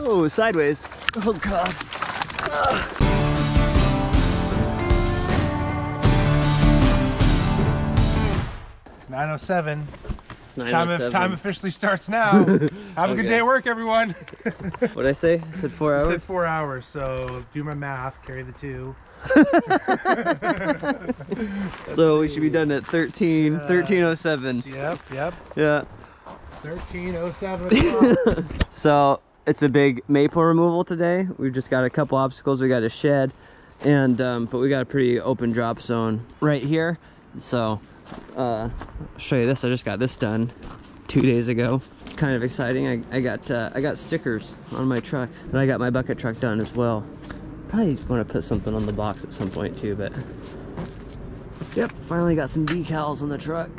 Oh, sideways. Oh God. It's 9.07. Time, of, time officially starts now. Have a good day at work, everyone. What'd I say? I said four I hours. said four hours, so do my math, carry the two. so we should be done at 13, Uh, 1307. Yep, yep. Yeah. 13.07 o'clock. So it's a big maple removal today. We've just got a couple obstacles. We got a shed, and um, but we got a pretty open drop zone right here. So uh, I'll show you this. I just got this done two days ago. Kind of exciting. I, I got uh, I got stickers on my truck, and I got my bucket truck done as well. Probably want to put something on the box at some point too, but yep, finally got some decals on the truck.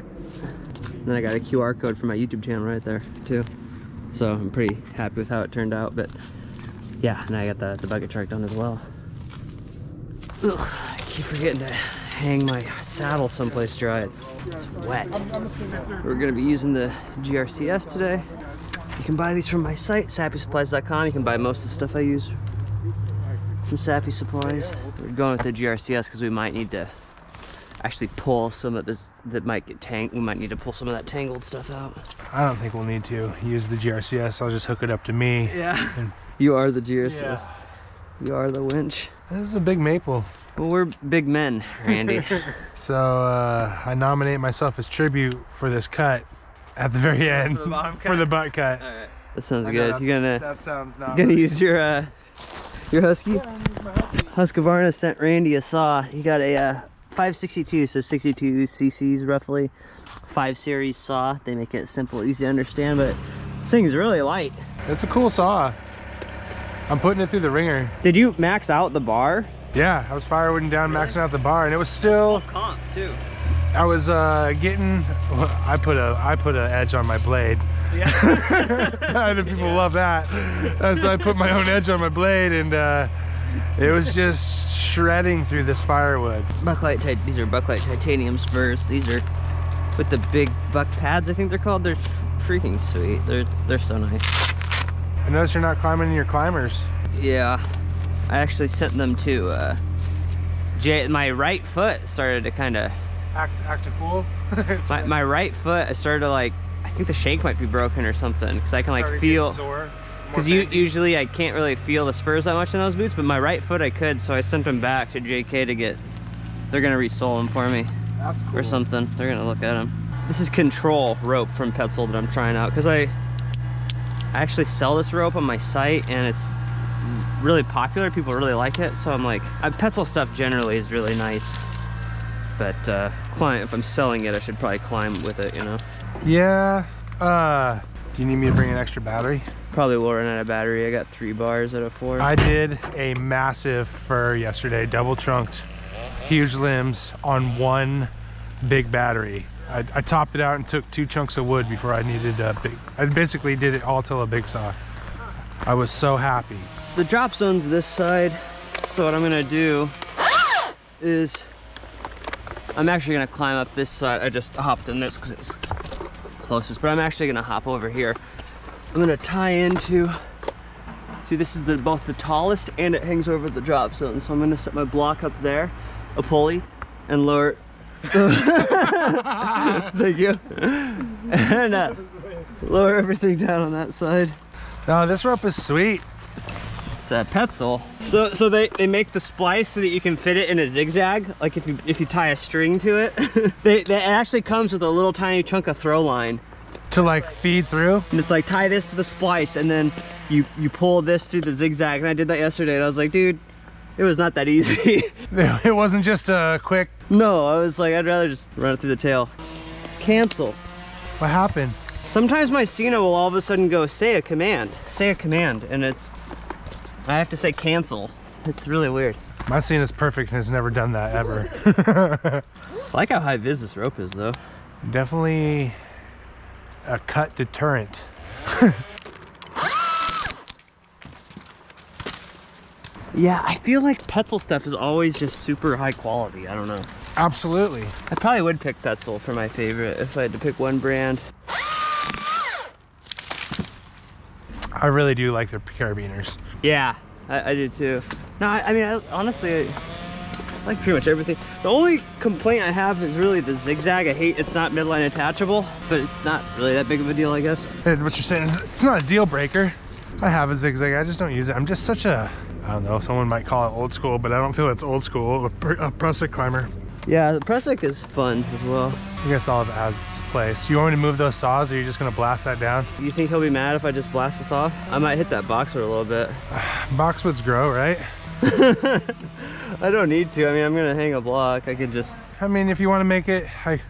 And then I got a QR code for my YouTube channel right there too. So I'm pretty happy with how it turned out, but yeah, and I got the, the bucket truck done as well. Ugh, I keep forgetting to hang my saddle someplace dry. It's, it's wet. We're gonna be using the GRCS today. You can buy these from my site, sappysupplies.com. You can buy most of the stuff I use from Sappy Supplies. We're going with the GRCS because we might need to actually pull some of this that might get tangled. We might need to pull some of that tangled stuff out. I don't think we'll need to use the GRCS. I'll just hook it up to me. Yeah. You are the GRCS. Yeah. You are the winch. This is a big maple. Well, we're big men, Randy. So uh, I nominate myself as tribute for this cut at the very end the bottom for the butt cut. Alright. That sounds I good. You're gonna That sounds not. gonna right. use your uh your husky? Husqvarna sent Randy a saw. He got a uh 562, so 62 cc's roughly. 5 series saw. They make it simple, easy to understand, but this thing is really light. It's a cool saw. I'm putting it through the ringer. Did you max out the bar? Yeah, I was firewooding down, maxing out the bar, and it was still. Comp too. I was uh, getting. I put a I put an edge on my blade. Yeah. I know people love that. Uh, so I put my own edge on my blade, and uh, it was just shredding through this firewood. BuckLite, tit- these are BuckLite titanium spurs. These are with the big buck pads, I think they're called. They're freaking sweet. They're they're so nice. I noticed you're not climbing in your climbers. Yeah, I actually sent them to uh, Jay. My right foot started to kind of Act act a fool. my, my right foot. I started to like. I think the shank might be broken or something because I can like feel. Because you, usually I can't really feel the spurs that much in those boots, but my right foot I could, so I sent them back to JK to get. They're gonna resole them for me. That's cool. or something. They're gonna look at them. This is control rope from Petzl that I'm trying out because I, I actually sell this rope on my site and it's really popular. People really like it. So I'm like, I, Petzl stuff generally is really nice, but uh, climb if I'm selling it, I should probably climb with it. You know, Yeah. Uh, do you need me to bring an extra battery? Probably will run out of battery. I got three bars out of four. I did a massive fir yesterday, double trunked, huge limbs on one big battery. I, I topped it out and took two chunks of wood before I needed a big. I basically did it all till a big saw. I was so happy. the drop zone's this side. So what I'm gonna do is I'm actually gonna climb up this side. I just hopped in this because it was closest, but I'm actually gonna hop over here. I'm gonna tie into, see this is the both the tallest and it hangs over the drop zone. So I'm gonna set my block up there, a pulley, and lower, thank you, and uh, lower everything down on that side. No, this rope is sweet. It's a Petzl. So so they, they make the splice so that you can fit it in a zigzag. Like if you if you tie a string to it, they, they it actually comes with a little tiny chunk of throw line, To like feed through. and it's like tie this to the splice, and then you you pull this through the zigzag. And I did that yesterday, and I was like, dude, it was not that easy. It wasn't just a quick. no, I was like, I'd rather just run it through the tail. Cancel. What happened? Sometimes my Sena will all of a sudden go, say a command, say a command, and it's, I have to say cancel. It's really weird. My Sena is perfect and has never done that ever. I like how high vis this rope is though. Definitely a cut deterrent. Yeah, I feel like Petzl stuff is always just super high quality. I don't know. Absolutely. I probably would pick Petzl for my favorite if I had to pick one brand. I really do like their carabiners. Yeah, I, I do too. No, I, I mean, I, honestly, I like pretty much everything. The only complaint I have is really the zigzag. I hate it's not midline attachable, but it's not really that big of a deal, I guess. What you're saying is it's not a deal breaker. I have a zigzag, I just don't use it. I'm just such a, I don't know, someone might call it old school, but I don't feel it's old school. A, a prusik climber. Yeah, the Prusik is fun as well. I guess all of it has its place. You want me to move those saws or are you just gonna blast that down? You think he'll be mad if I just blast this off? I might hit that boxer a little bit. Boxwoods grow, right? I don't need to. I mean, I'm gonna hang a block. I can just. I mean, if you want to make it, I,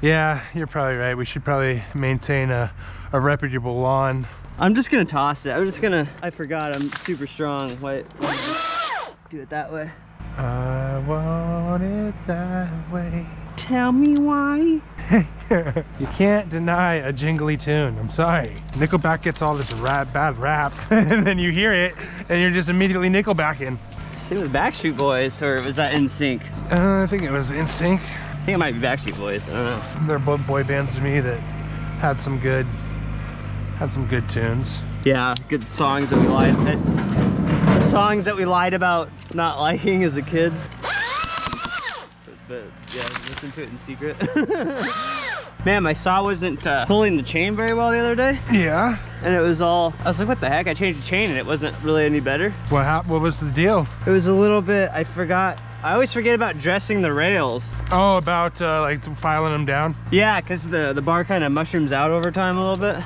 yeah, you're probably right. We should probably maintain a, a reputable lawn. I'm just gonna toss it. I'm just gonna. I forgot. I'm super strong. Why? do it that way. I want it that way. Tell me why. you can't deny a jingly tune. I'm sorry. Nickelback gets all this rap, bad rap, and then you hear it, and you're just immediately Nickelbacking. Same with Backstreet Boys, or was that NSYNC? Uh, I think it was NSYNC. I think it might be Backstreet Boys. I don't know. They're both boy bands to me that had some good, had some good tunes. Yeah, good songs that we lied. That, songs that we lied about not liking as a kids. But, but yeah, listen to it in secret. Man, my saw wasn't uh, pulling the chain very well the other day, Yeah. and it was all. I was like, "What the heck?" I changed the chain, and it wasn't really any better. What hap- What was the deal? It was a little bit. I forgot. I always forget about dressing the rails. Oh, about uh, like filing them down. Yeah, because the, the bar kind of mushrooms out over time a little bit.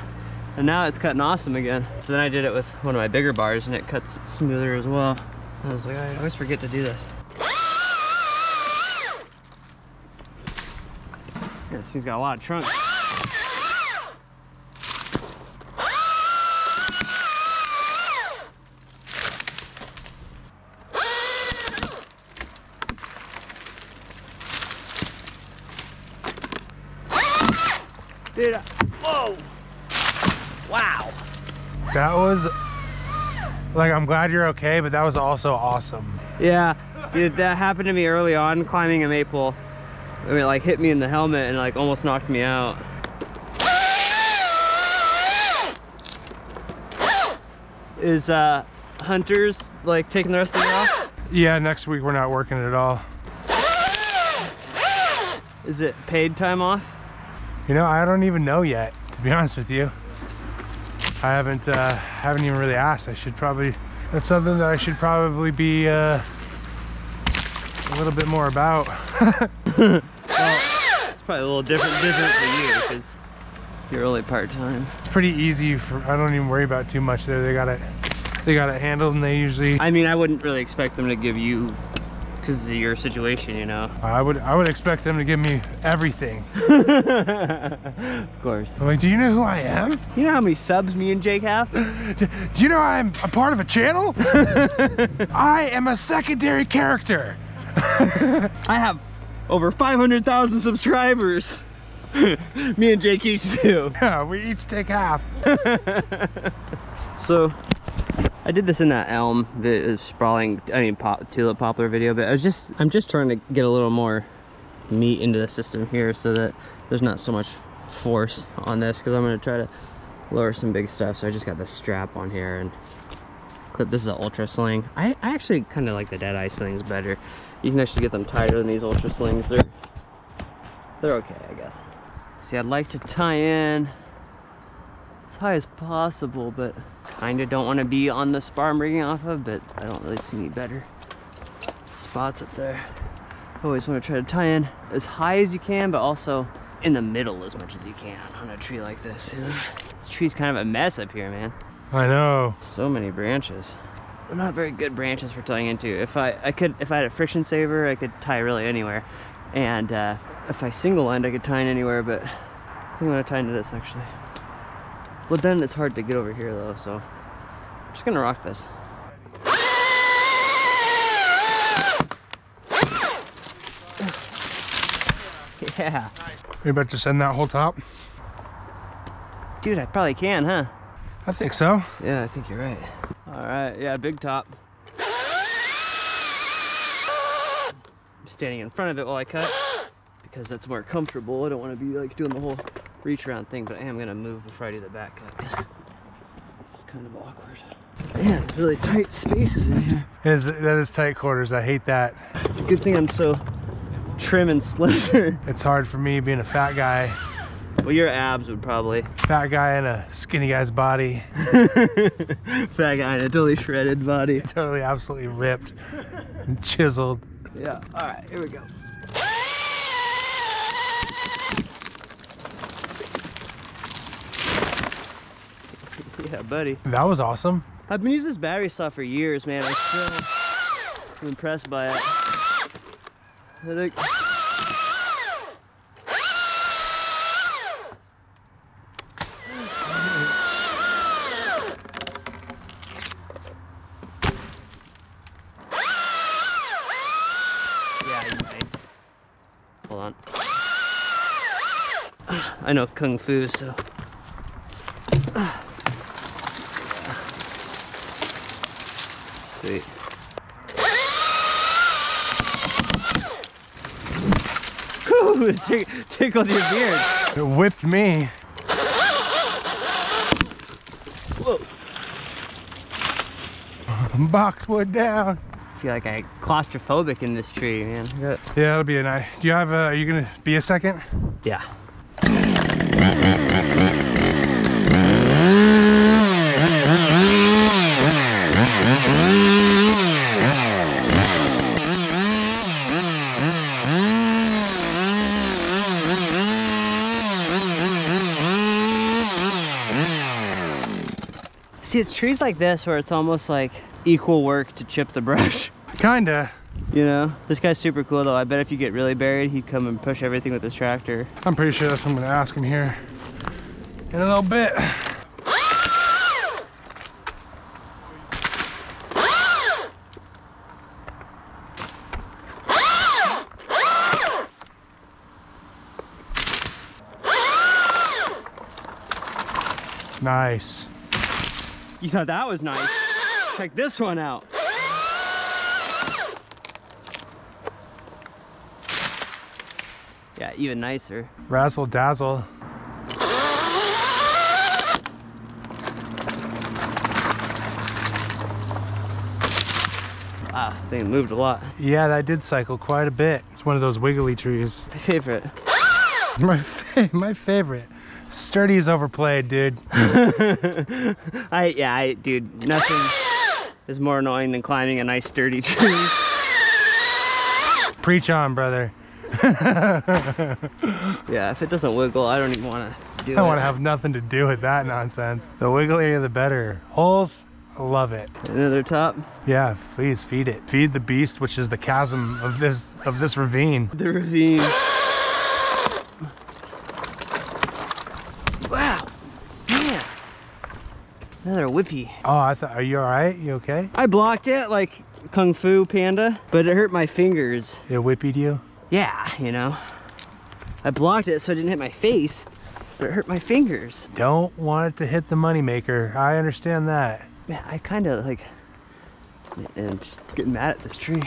And now it's cutting awesome again. So then I did it with one of my bigger bars and it cuts smoother as well. I was like, I always forget to do this. This thing's got a lot of trunk. Dude, whoa! Wow. That was like I'm glad you're okay, but that was also awesome. Yeah, dude, that happened to me early on climbing a maple. I mean, like hit me in the helmet and like almost knocked me out. Is uh, hunters like taking the rest of the off? Yeah, next week we're not working at all. Is it paid time off? You know, I don't even know yet, to be honest with you. I haven't uh, haven't even really asked. I should probably. That's something that I should probably be uh, a little bit more about. It's probably a little different, different for you because you're only part time. It's pretty easy. For, I don't even worry about too much there. They got it. They got it handled, and they usually. I mean, I wouldn't really expect them to give you because of your situation, you know. I would. I would expect them to give me everything. of course. I'm like, do you know who I am? You know how many subs me and Jake have? Do you know I'm a part of a channel? I am a secondary character. I have over 500,000 subscribers. Me and Jake each do. Yeah, we each take half. So, I did this in that elm, the sprawling, I mean, pop, tulip poplar video, but I was just, I'm just trying to get a little more meat into the system here so that there's not so much force on this because I'm going to try to lower some big stuff. So I just got this strap on here and clip. This is an ultra sling. I, I actually kind of like the dead eye slings better. You can actually get them tighter than these ultra slings. They're, they're okay, I guess. See, I'd like to tie in as high as possible, but kind of don't want to be on the spar I'm rigging off of, but I don't really see any better spots up there. Always want to try to tie in as high as you can, but also in the middle as much as you can on a tree like this. You know? This tree's kind of a mess up here, man. I know. So many branches. They're not very good branches for tying into. If I, I could, if I had a friction saver, I could tie really anywhere. And uh, if I single end, I could tie in anywhere, but I think I'm gonna tie into this actually. Well, then it's hard to get over here though, so I'm just gonna rock this. Yeah. We about to send that whole top? Dude, I probably can, huh? I think so. Yeah, I think you're right. All right, yeah, big top. I'm standing in front of it while I cut because that's more comfortable. I don't want to be like doing the whole reach around thing, but I am gonna move before I do the back cut because it's kind of awkward. Man, it's really tight spaces in here. It is, that is tight quarters. I hate that. It's a good thing I'm so trim and slender. It's hard for me being a fat guy, Well, your abs would probably. fat guy in a skinny guy's body. Fat guy in a totally shredded body. Totally, absolutely ripped and chiseled. Yeah. All right, here we go. yeah, buddy. That was awesome. I've been using this battery saw for years, man. I still am impressed by it. I think- Yeah, you might. Hold on. I know kung fu, so. Sweet. Whew, it tick- tickled your beard. It whipped me. Whoa. Boxwood down. I feel like I'm claustrophobic in this tree, man. Yeah, that'll be a night. Do you have a, are you gonna be a second? Yeah. See, it's trees like this where it's almost like equal work to chip the brush. Kinda. You know, this guy's super cool though. I bet if you get really buried, he'd come and push everything with his tractor. I'm pretty sure that's what I'm gonna ask him here in a little bit. Nice. You thought that was nice? Check this one out. Even nicer. Razzle dazzle. I think it moved a lot. Yeah, that did cycle quite a bit. It's one of those wiggly trees. My favorite. My fa- my favorite. Sturdy is overplayed, dude. I yeah, I dude, nothing is more annoying than climbing a nice sturdy tree. Preach on, brother. yeah, if it doesn't wiggle, I don't even want to do I it. want to have nothing to do with that nonsense. The wigglier, the better. Holes, love it. Another top. Yeah, please feed it. Feed the beast, which is the chasm of this of this ravine. The ravine. Wow, man. Another whippy. Oh, I thought, are you all right? You okay? I blocked it like Kung Fu Panda, but it hurt my fingers. It whippied you? Yeah, you know. I blocked it so it didn't hit my face, but it hurt my fingers. Don't want it to hit the moneymaker. I understand that. Man, I kind of like, I'm just getting mad at this tree.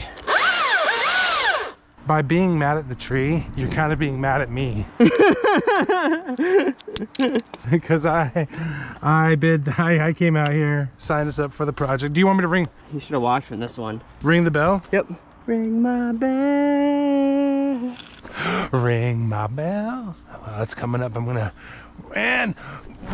By being mad at the tree, you're kind of being mad at me. because I, I bid, I, I came out here, signed us up for the project. Do you want me to ring, You should have watched from this one. ring the bell? Yep. Ring my bell. Ring my bell. Well, that's coming up. I'm gonna, and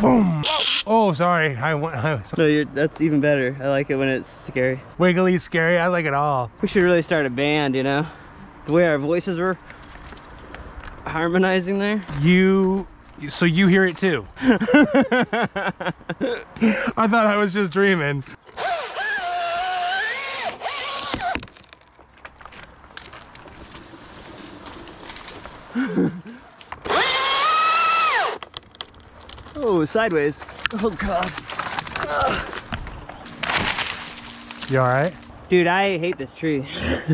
boom. Oh, oh, sorry. I went, I was No, you're, that's even better. I like it when it's scary. wiggly, scary. I like it all. We should really start a band, you know? The way our voices were harmonizing there. You, so you hear it too. I thought I was just dreaming. Oh, sideways. Oh, God. You all right? Dude, I hate this tree.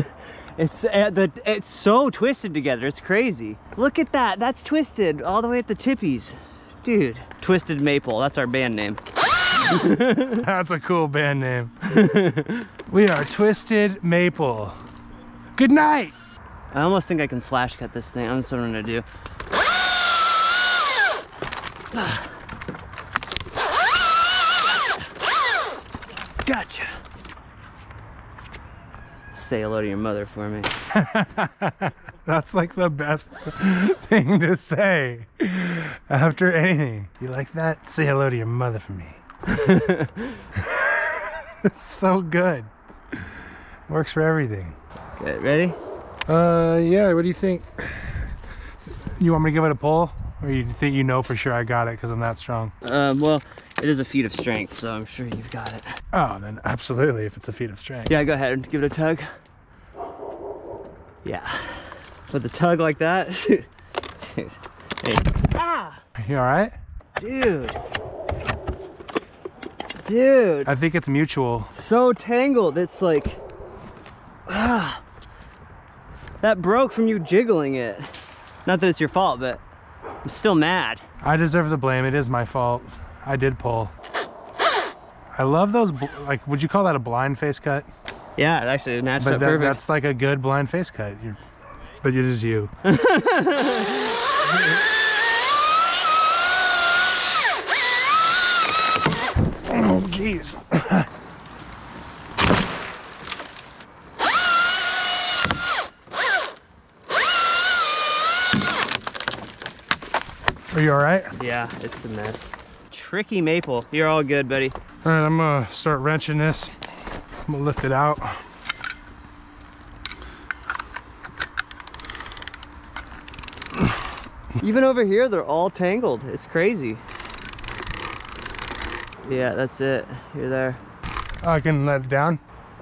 it's uh, the it's so twisted together. It's crazy. Look at that. That's twisted all the way at the tippies. Dude, Twisted Maple. That's our band name. That's a cool band name. we are Twisted Maple. Good night. I almost think I can slash cut this thing. That's what I'm gonna do. Gotcha. Say hello to your mother for me. That's like the best thing to say after anything. You like that? Say hello to your mother for me. it's so good. Works for everything. Okay, ready? Uh, yeah. What do you think? You want me to give it a pull, or you think you know for sure I got it because I'm that strong? Um, well, it is a feat of strength, so I'm sure you've got it. Oh, then absolutely. If it's a feat of strength. Yeah, go ahead and give it a tug. Yeah. With a tug like that. dude. Hey. Ah! You all right? Dude. Dude. I think it's mutual. so tangled. It's like, ah, that broke from you jiggling it. Not that it's your fault, but I'm still mad. I deserve the blame. It is my fault. I did pull. I love those. Like, would you call that a blind face cut? Yeah, it actually matched But up that, perfect. that's like a good blind face cut. You're, but it is you. oh, jeez. Are you all right? Yeah, it's a mess. Tricky maple. You're all good, buddy. All right, I'm gonna start wrenching this. I'm gonna lift it out. Even over here, they're all tangled. It's crazy. Yeah, that's it. You're there. Oh, I can let it down.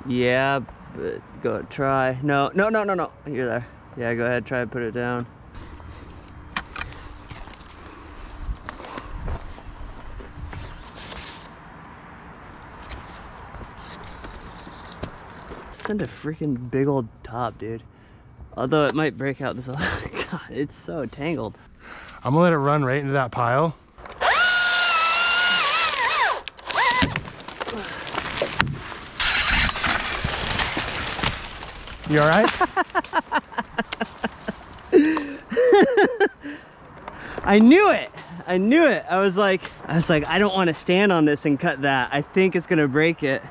Yeah, but go try. No, no, no, no, no. You're there. Yeah, go ahead. Try and put it down. Send a freaking big old top, dude. Although it might break out this. God, it's so tangled. I'm gonna let it run right into that pile. You all right? I knew it. I knew it. I was like, I was like, I don't want to stand on this and cut that. I think it's gonna break it.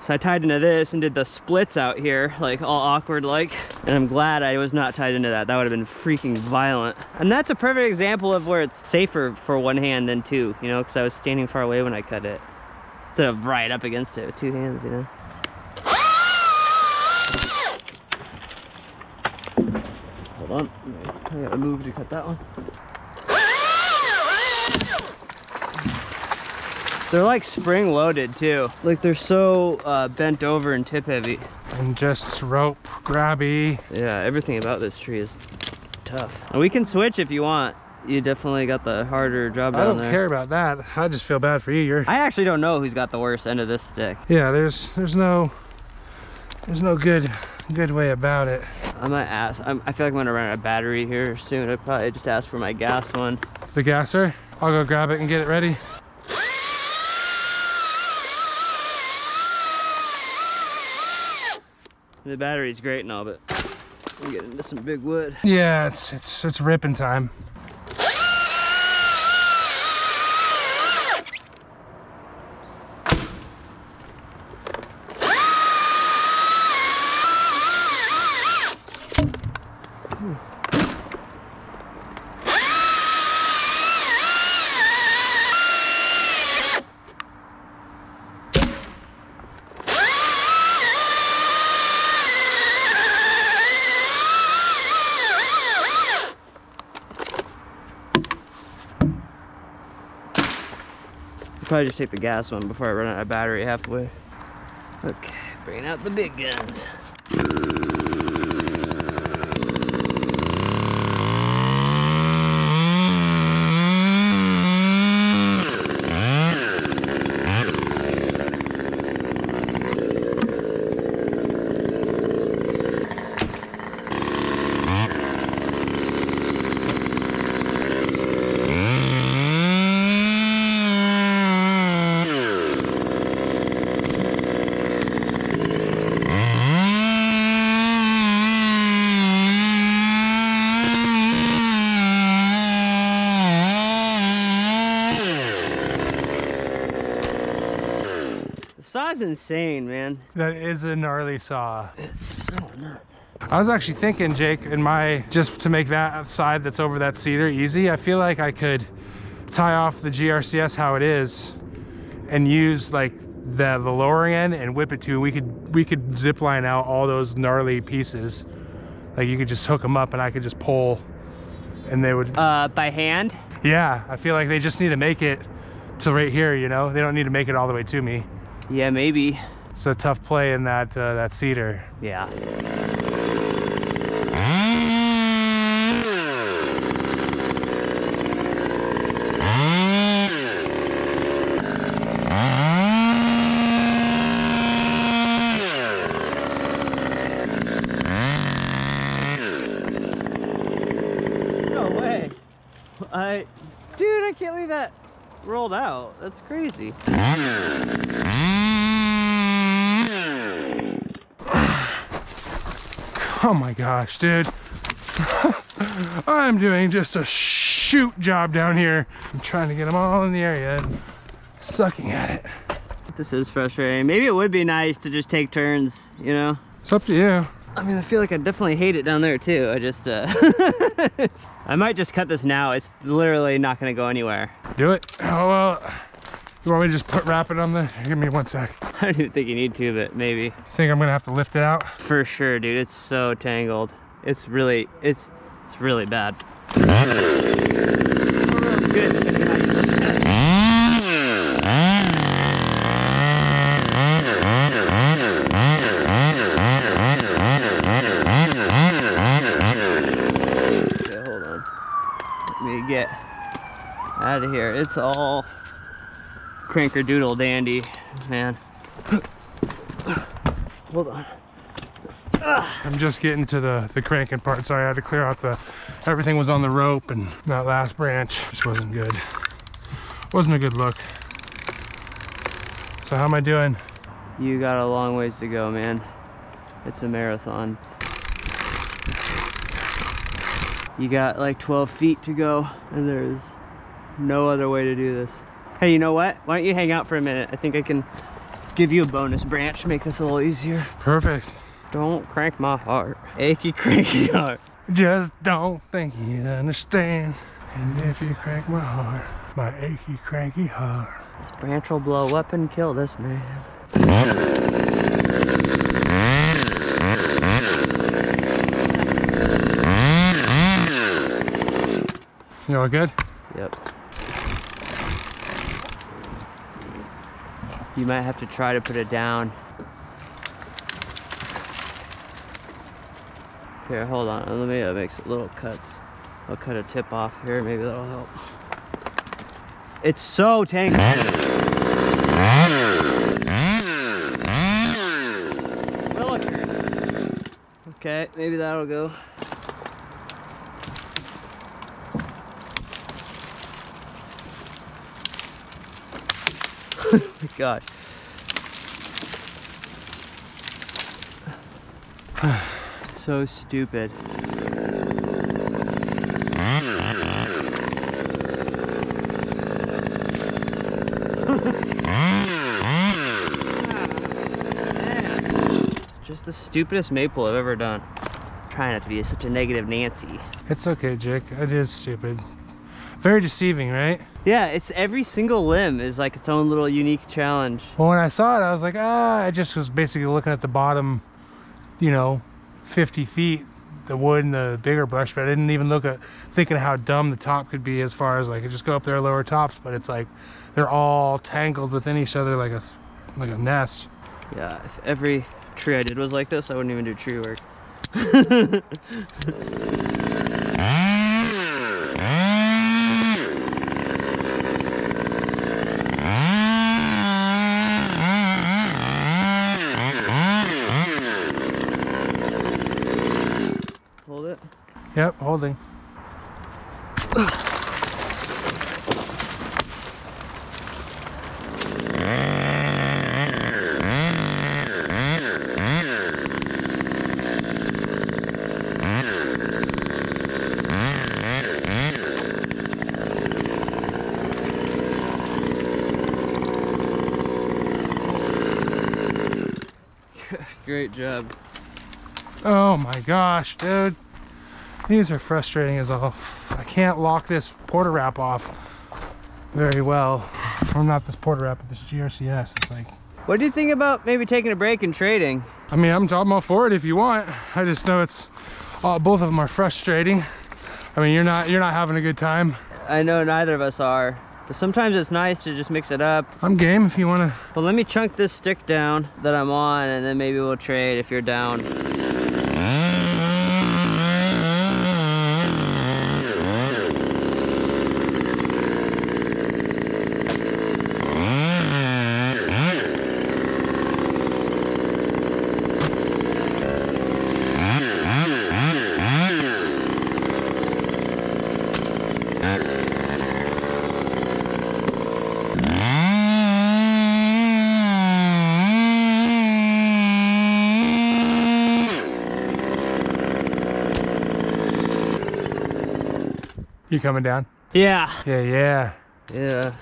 So I tied into this and did the splits out here, like all awkward like. And I'm glad I was not tied into that. That would have been freaking violent. And that's a perfect example of where it's safer for one hand than two, you know, because I was standing far away when I cut it. Instead of right up against it with two hands, you know. Hold on, I gotta move to cut that one. They're like spring loaded too. Like they're so uh, bent over and tip heavy. and just rope grabby. Yeah, everything about this tree is tough. And we can switch if you want. You definitely got the harder job down there. I don't there. care about that. I just feel bad for you. You're I actually don't know who's got the worst end of this stick. yeah. There's there's no there's no good good way about it. I might ask. I'm, I feel like I'm gonna run out of battery here soon. I'd probably just ask for my gas one. The gasser. I'll go grab it and get it ready. The battery's great and all, but we get into some big wood. Yeah, it's it's it's ripping time. Probably just take the gas one before I run out of battery halfway. Okay, bringing out the big guns. Saw's insane, man. That is a gnarly saw. It's so nuts. I was actually thinking, Jake, in my just to make that side that's over that cedar easy, I feel like I could tie off the GRCS how it is and use like the the lowering end and whip it to. We could we could zip line out all those gnarly pieces. Like you could just hook them up and I could just pull and they would Uh, by hand? Yeah, I feel like they just need to make it to right here, you know? They don't need to make it all the way to me. Yeah, maybe. It's a tough play in that uh, that cedar. Yeah. No way. I, dude, I can't believe that rolled out. That's crazy. Oh my gosh, dude. I'm doing just a shoot job down here. I'm trying to get them all in the area and sucking at it. This is frustrating. Maybe it would be nice to just take turns, you know? It's up to you. I mean, I feel like I definitely hate it down there too. I just, uh, I might just cut this now. It's literally not gonna go anywhere. Do it. Oh, well. You want me to just put wrap it on there? Give me one sec. I don't even think you need to, but maybe. Think I'm gonna have to lift it out? For sure, dude. It's so tangled. It's really, it's, it's really bad. Okay, hold on. Let me get out of here. It's all cranker doodle dandy, man. Hold on. I'm just getting to the, the cranking part. Sorry, I had to clear out the, everything was on the rope and that last branch just wasn't good. Wasn't a good look. So how am I doing? You got a long ways to go, man. It's a marathon. You got like 12 feet to go, and there's no other way to do this. Hey, you know what? Why don't you hang out for a minute? I think I can give you a bonus branch, make this a little easier. Perfect. Don't crank my heart. Achy, cranky heart. Just don't think you'd understand. And if you crank my heart, my achy cranky heart. This branch will blow up and kill this man. You all good? Yep. You might have to try to put it down. Here, hold on. Let me uh, make little cuts. I'll cut a tip off here. Maybe that'll help. It's so tangled. Okay, maybe that'll go. my gosh. so stupid. Just the stupidest maple I've ever done. trying not to be such a negative Nancy. It's okay, Jake. It is stupid. Very deceiving, right? Yeah, it's every single limb is like its own little unique challenge. Well, when I saw it, I was like, ah, I just was basically looking at the bottom, you know, 50 feet, the wood and the bigger brush, but I didn't even look at thinking how dumb the top could be as far as like, it just go up there lower tops, but it's like, they're all tangled within each other like a, like a nest. Yeah, if every tree I did was like this, I wouldn't even do tree work. Yep, holding. Great job. Oh my gosh, dude. These are frustrating as all. I can't lock this Port-a-Wrap off very well. Or not this Port-a-Wrap, but this GRCS. It's like, What do you think about maybe taking a break and trading? I mean, I'm, I'm all for it if you want. I just know it's, uh, both of them are frustrating. I mean, you're not, you're not having a good time. I know neither of us are, but sometimes it's nice to just mix it up. I'm game if you want to. Well, let me chunk this stick down that I'm on, and then maybe we'll trade if you're down. You coming down? Yeah. Yeah, yeah. Yeah.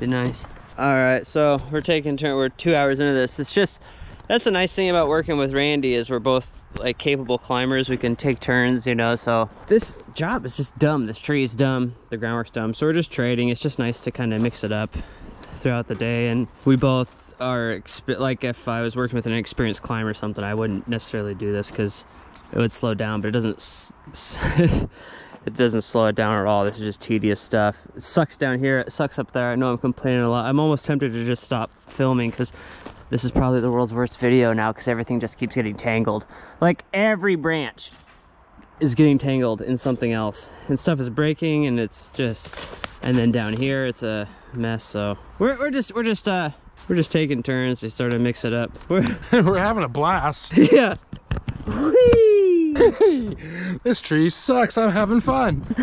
Be nice. All right, so we're taking turn. We're two hours into this. It's just that's the nice thing about working with Randy is we're both like capable climbers. We can take turns, you know. So this job is just dumb. This tree is dumb. The groundwork's dumb. So we're just trading. It's just nice to kind of mix it up throughout the day. And we both are exp- like if I was working with an experienced climber or something, I wouldn't necessarily do this because it would slow down. But it doesn't. it doesn't slow it down at all. This is just tedious stuff. It sucks down here. It sucks up there. I know I'm complaining a lot. I'm almost tempted to just stop filming because this is probably the world's worst video now because everything just keeps getting tangled. Like every branch is getting tangled in something else and stuff is breaking and it's just and then down here it's a mess so we're, we're just we're just uh we're just taking turns to sort of mix it up we're We're having a blast. yeah Whee! This tree sucks. I'm having fun.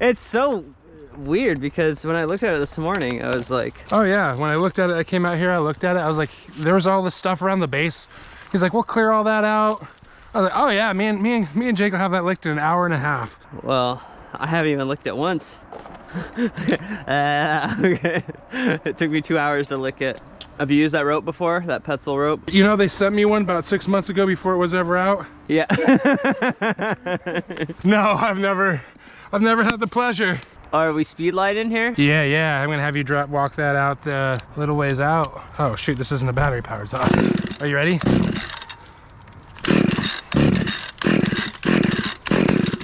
it's so weird because when I looked at it this morning, I was like, Oh yeah, when I looked at it, I came out here, I looked at it, I was like, there was all this stuff around the base. He's like, we'll clear all that out. I was like, oh yeah, me and me and me and Jake will have that licked in an hour and a half. well, I haven't even licked it once. uh, okay. It took me two hours to lick it. Have you used that rope before? That Petzl rope? You know, they sent me one about six months ago before it was ever out. Yeah. No, I've never, I've never had the pleasure. Are we speed light in here? Yeah, yeah, I'm gonna have you drop walk that out the little ways out. Oh shoot, this isn't a battery powered saw. Are you ready?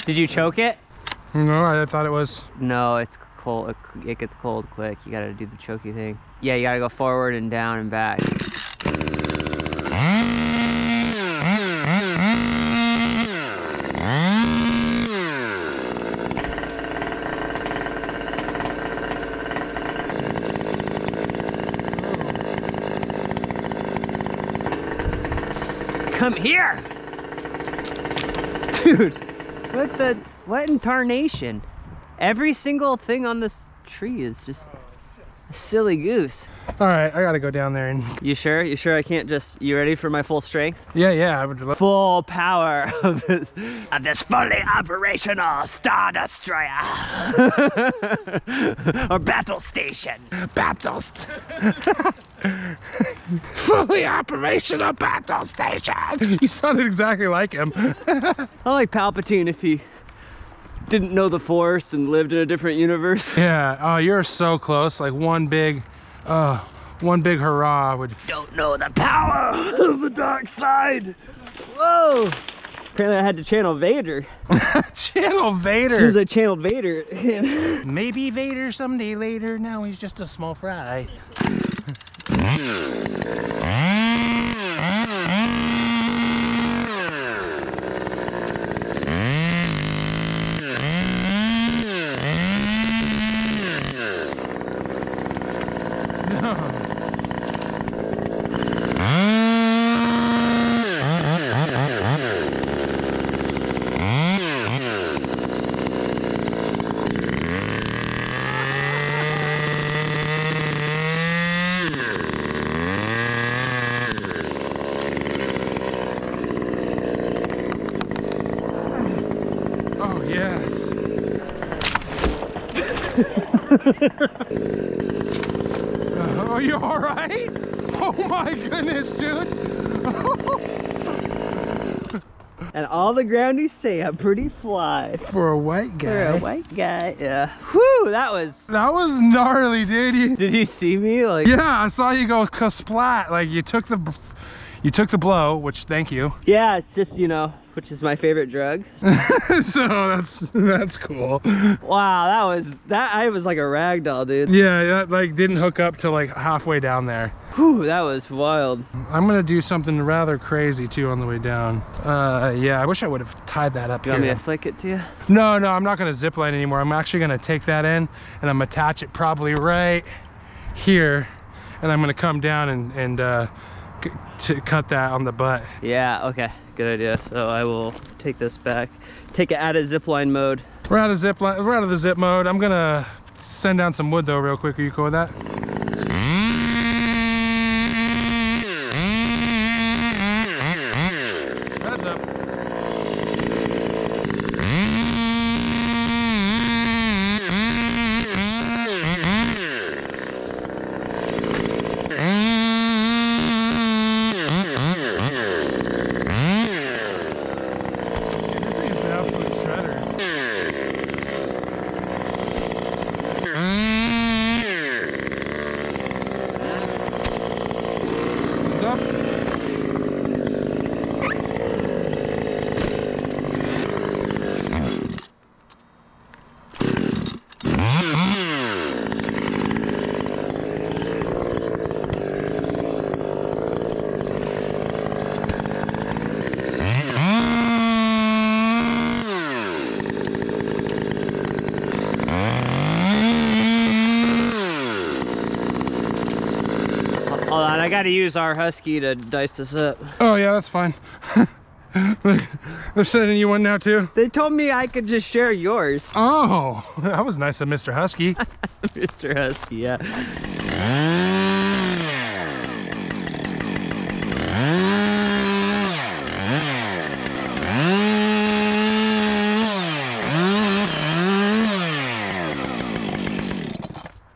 Did you choke it? No, I thought it was. No, it's cold. It- gets cold quick. You gotta do the choky thing. Yeah, you gotta go forward and down and back. Come here! Dude, what the, what in tarnation? Every single thing on this tree is just a silly goose. All right, I gotta go down there and. You sure? You sure I can't just, you ready for my full strength? Yeah, yeah, I would love. Full power of this, of this fully operational Star Destroyer. or battle station. Battles. Fully operational battle station. You sounded exactly like him. I like Palpatine if he didn't know the Force and lived in a different universe. yeah. Oh, you're so close. Like one big, uh, one big hurrah would. Don't know the power of the dark side. Whoa. Apparently I had to channel Vader. Channel As soon Vader. as I channeled Vader, Maybe Vader someday later. Now he's just a small fry. Oh yes. Uh, are you all right? Oh my goodness, dude. And all the groundies say I'm pretty fly. For a white guy. For a white guy, yeah. Whew, that was. That was gnarly, dude. You- Did you see me? Like, yeah, I saw you go splat. Like you took the, you took the blow, which thank you. yeah, it's just you know, which is my favorite drug. so that's that's cool. Wow, that was that. I was like a rag doll, dude. Yeah, that like didn't hook up till like halfway down there. Whew, that was wild. I'm gonna do something rather crazy too on the way down. Uh, yeah, I wish I would have tied that up You want me to flick it to you? No, no, I'm not gonna zip line anymore. I'm actually gonna take that in and I'm attach it probably right here, and I'm gonna come down and and uh, c- to cut that on the butt. Yeah. Okay. Good idea. So I will take this back, take it out of zipline mode. We're out of zip line. We're out of the zip mode. I'm gonna send down some wood though, real quick. Are you cool with that? Heads up. This thing is an absolute shredder. What's up? I gotta use our husky to dice this up. Oh yeah, that's fine. They're sending you one now too. They told me I could just share yours, Oh, that was nice of Mr. Husky. Mr. Husky. Yeah.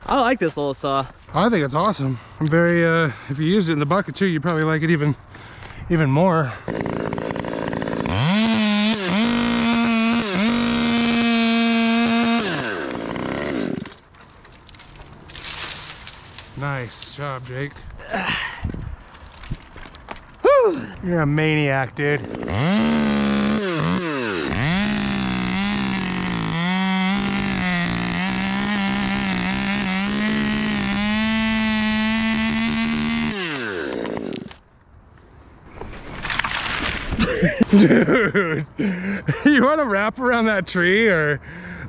I like this little saw. I think it's awesome. I'm very, uh, if you used it in the bucket too, you'd probably like it even, even more. Nice job, Jake. You're a maniac, dude. Dude, you want to wrap around that tree or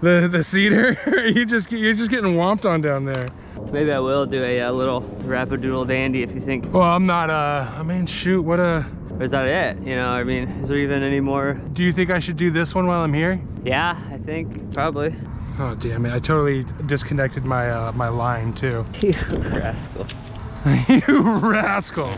the the cedar? you just you're just getting whomped on down there. Maybe I will do a, uh little rapidoodle dandy if you think. Well, I'm not. Uh, I mean, shoot. What a. Or is that it? You know, I mean, is there even any more? Do you think I should do this one while I'm here? Yeah, I think probably. Oh damn it! I totally disconnected my uh, my line too. you rascal. you rascal.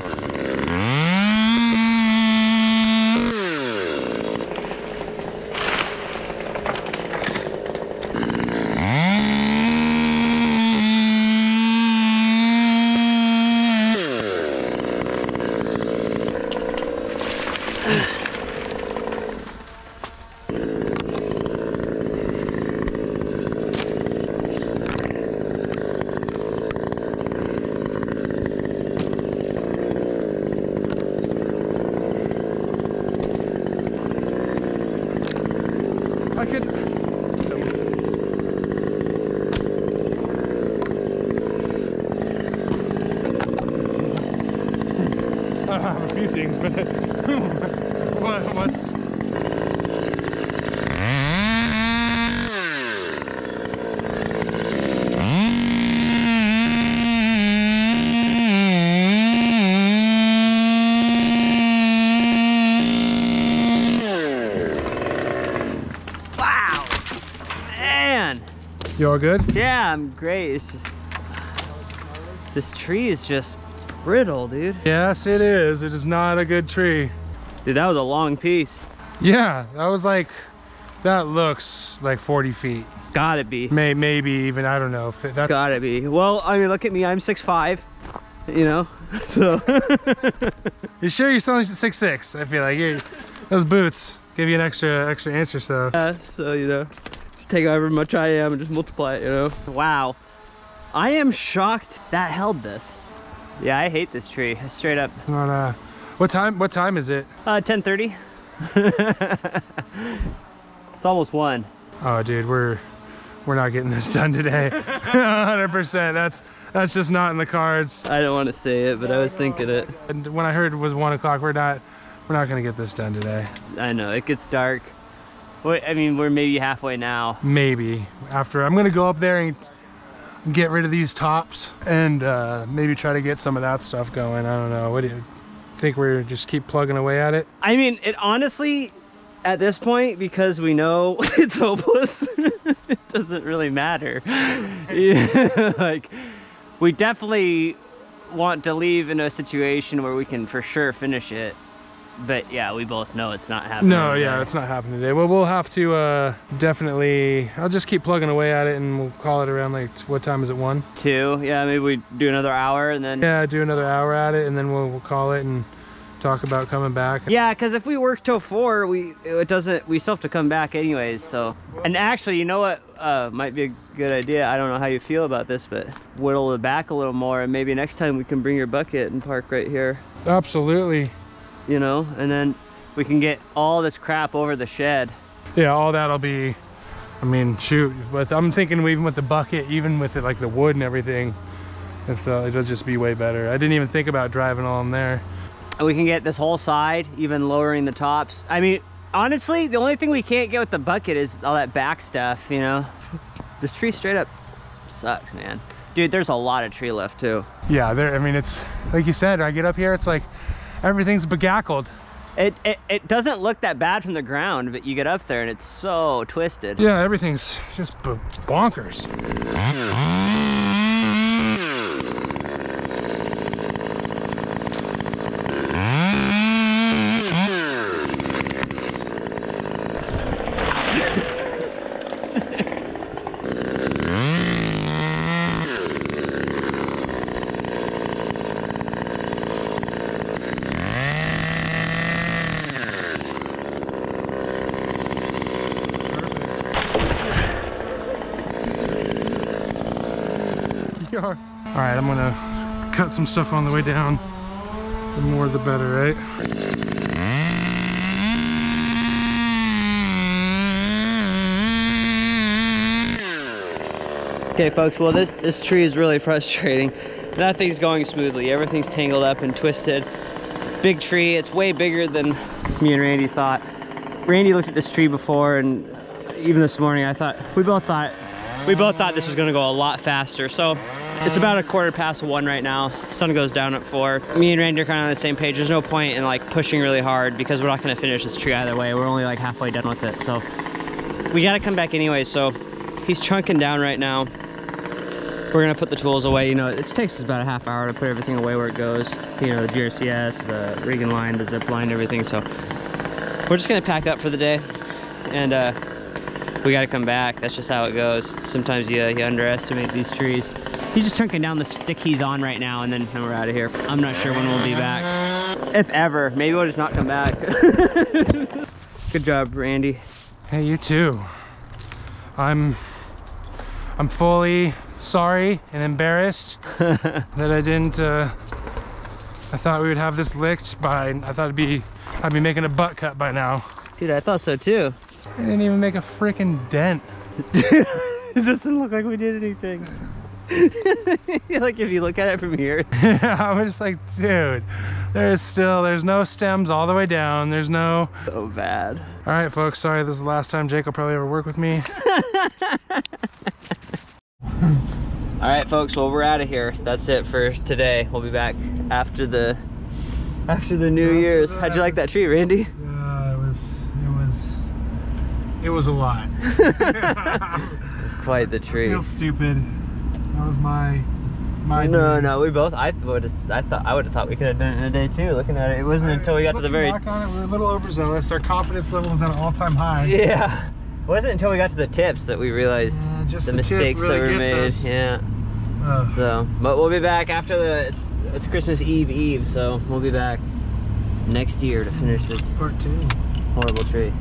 I could. I have a few things, but what, what's? Wow. Man. You all good? Yeah, I'm great. It's just this tree is just brittle, dude. Yes, it is. It is not a good tree. Dude, that was a long piece. Yeah, that was like, that looks like 40 feet. Gotta be. May, maybe even, I don't know. If it, that, Gotta be. Well, I mean, look at me. I'm 6'5". you know? So, You sure you're selling six six? I feel like you're, those boots give you an extra extra inch or so. yeah, so, you know, take however much I am and just multiply it, you know? Wow. I am shocked that held this. Yeah, I hate this tree, straight up. Not, uh, what time? What time is it? Uh, 1030. it's almost one. Oh, dude, we're we're not getting this done today. 100%. That's that's just not in the cards. I don't want to say it, but I was thinking it. And when I heard it was one o'clock, we're not we're not gonna get this done today. I know, it gets dark. I mean, we're maybe halfway now. Maybe after I'm gonna go up there and get rid of these tops and uh, maybe try to get some of that stuff going. I don't know. What do you think? We're just keep plugging away at it. I mean, it honestly, at this point, because we know it's hopeless, it doesn't really matter. Yeah, like, we definitely want to leave in a situation where we can for sure finish it. But yeah, we both know it's not happening. No, yeah, it's not happening today. Well, we'll have to uh, definitely. I'll just keep plugging away at it, and we'll call it around like what time is it? One. two. Yeah, maybe we do another hour and then. Yeah, do another hour at it, and then we'll, we'll call it and talk about coming back. Yeah, because if we work till four, we it doesn't. We still have to come back anyways. So, and actually, you know what? Uh, might be a good idea. I don't know how you feel about this, but whittle it back a little more, and maybe next time we can bring your bucket and park right here. Absolutely. You know, and then we can get all this crap over the shed. Yeah, all that'll be. I mean, shoot. But I'm thinking even with the bucket, even with it like the wood and everything, it's uh, it'll just be way better. I didn't even think about driving all in there. And we can get this whole side, even lowering the tops. I mean, honestly, the only thing we can't get with the bucket is all that back stuff. You know, this tree straight up sucks, man. Dude, there's a lot of tree left too. Yeah, there. I mean, it's like you said. I get up here, it's like everything's begackled. It, it it doesn't look that bad from the ground, but you get up there and it's so twisted. Yeah, everything's just b- bonkers. All right, I'm gonna cut some stuff on the way down. The more the better, right? Okay, folks. Well, this this tree is really frustrating. Nothing's going smoothly. Everything's tangled up and twisted. Big tree. It's way bigger than me and Randy thought. Randy looked at this tree before, and even this morning, I thought we both thought we both thought this was to go a lot faster. So it's about a quarter past one right now. Sun goes down at four. Me and Randy are kind of on the same page. There's no point in like pushing really hard because we're not going to finish this tree either way. We're only like halfway done with it. So we got to come back anyway. So he's chunking down right now. We're gonna put the tools away. You know, it takes us about a half hour to put everything away where it goes. You know, the GRCS, the rigging line, the zip line, everything. So we're just gonna pack up for the day, and uh, we gotta come back. That's just how it goes. Sometimes you, you underestimate these trees. He's just chunking down the stick he's on right now, and then, then we're out of here. I'm not sure when we'll be back, if ever. Maybe we'll just not come back. Good job, Randy. Hey, you too. I'm I'm fully sorry and embarrassed that I didn't uh I thought we would have this licked by I thought it'd be I'd be making a butt cut by now. Dude, I thought so too. I didn't even make a freaking dent. it doesn't look like we did anything. like if you look at it from here. I'm just like, dude, there's still there's no stems all the way down. There's no So bad. All right, folks, sorry this is the last time Jake will probably ever work with me. All right, folks. Well, we're out of here. That's it for today. We'll be back after the after the New After Year's. How'd you like that tree, Randy? Uh, it was it was it was a lot. It's quite the I tree. feel stupid. That was my my No, doings. no, we both. I would. I thought I would have thought we could have done it in a day too. Looking at it, it wasn't until we got to the very. back on it, we were a little overzealous. Our confidence level was at an all-time high. Yeah. It wasn't until we got to the tips that we realized Uh, just the, the mistakes really that were made. us. Yeah. Uh, So, but we'll be back after the. It's it's Christmas Eve Eve, so we'll be back next year to finish this Part two. horrible tree.